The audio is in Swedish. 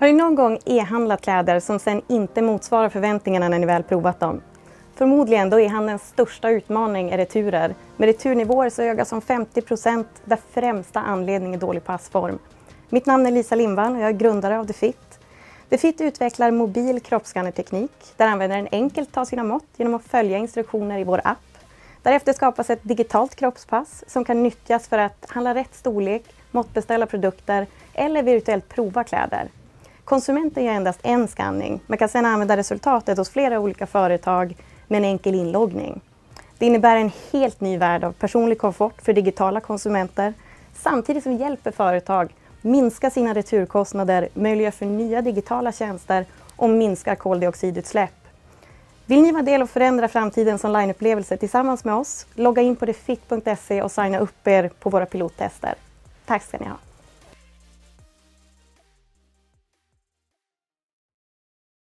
Har ni någon gång e-handlat kläder som sen inte motsvarar förväntningarna när ni väl provat dem? Förmodligen då e-handelns största utmaning är returer. Med returnivåer så ökar som 50 procent där främsta anledning är dålig passform. Mitt namn är Lisa Lindvall och jag är grundare av DeFit. DeFit utvecklar mobil kroppsskannerteknik där användaren enkelt tar sina mått genom att följa instruktioner i vår app. Därefter skapas ett digitalt kroppspass som kan nyttjas för att handla rätt storlek, måttbeställa produkter eller virtuellt prova kläder. Konsumenten gör endast en skanning men kan sedan använda resultatet hos flera olika företag med en enkel inloggning. Det innebär en helt ny värld av personlig komfort för digitala konsumenter samtidigt som vi hjälper företag minska sina returkostnader, möjliggör för nya digitala tjänster och minskar koldioxidutsläpp. Vill ni vara del och förändra framtidens onlineupplevelse tillsammans med oss? Logga in på defit.se och signa upp er på våra pilottester. Tack ska ni ha!